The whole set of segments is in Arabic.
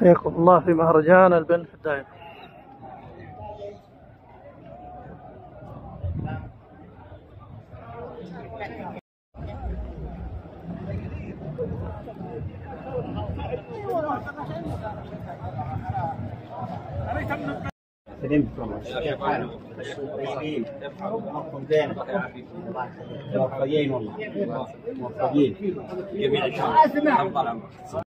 حياكم الله في مهرجان البن في الدائرة سلمت كيف حالك؟ كويسين موفقين موفقين والله. موفقين. جميع الشباب. طال عمرك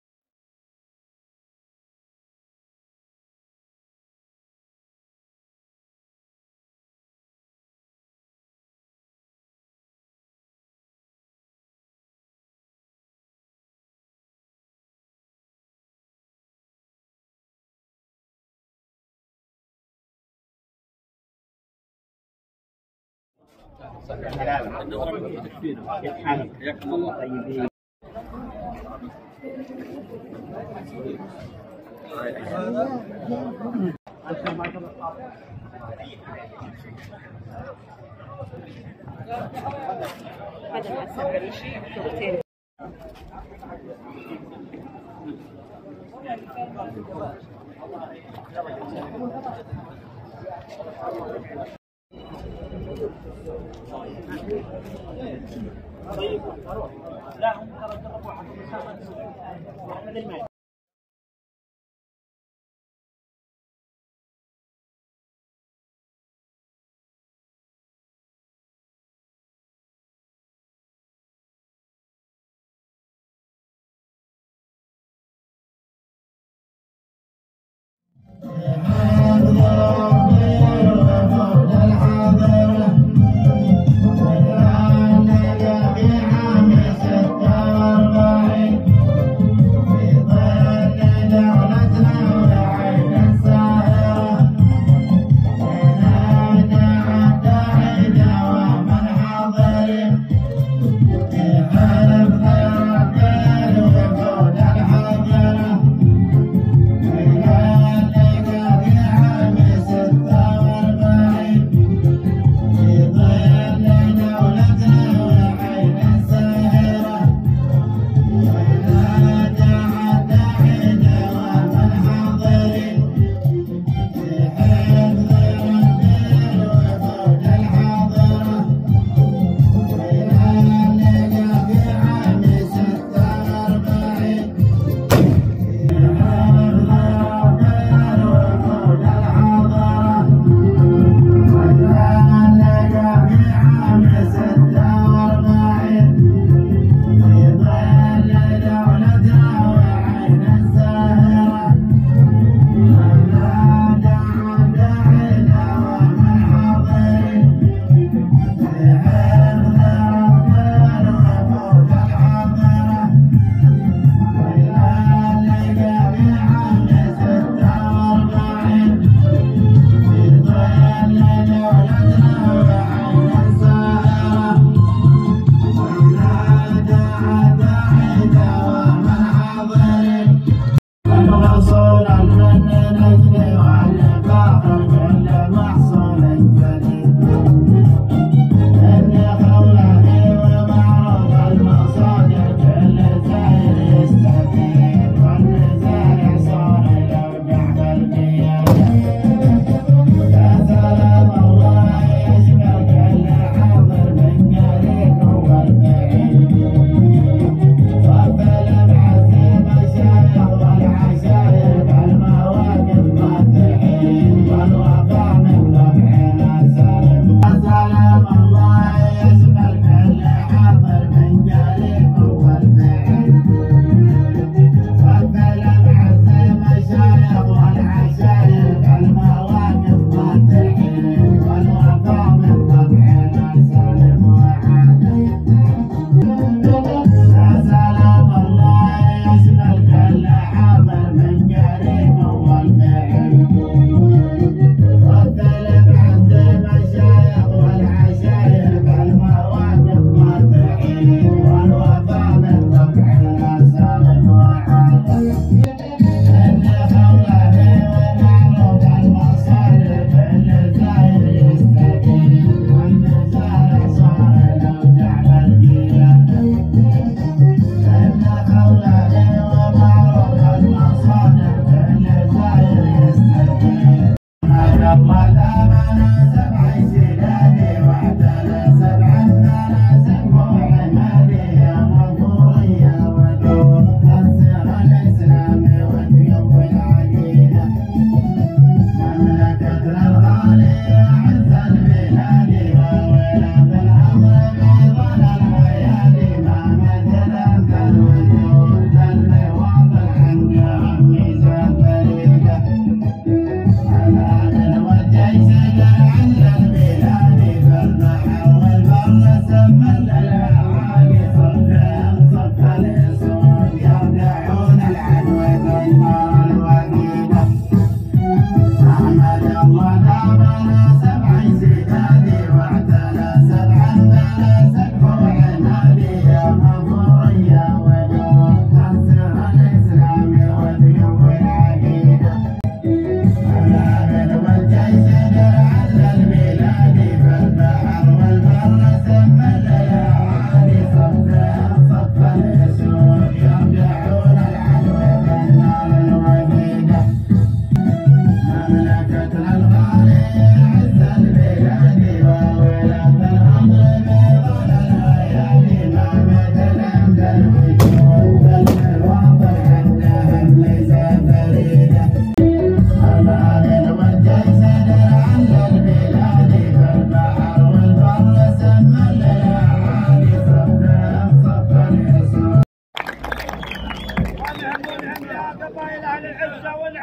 كيف حالك؟ طيبين الريشي كوكتيل في Father.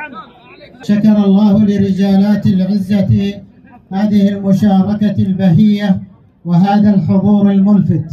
نعم. شكر الله لرجالات العزة هذه المشاركة البهية وهذا الحضور الملفت.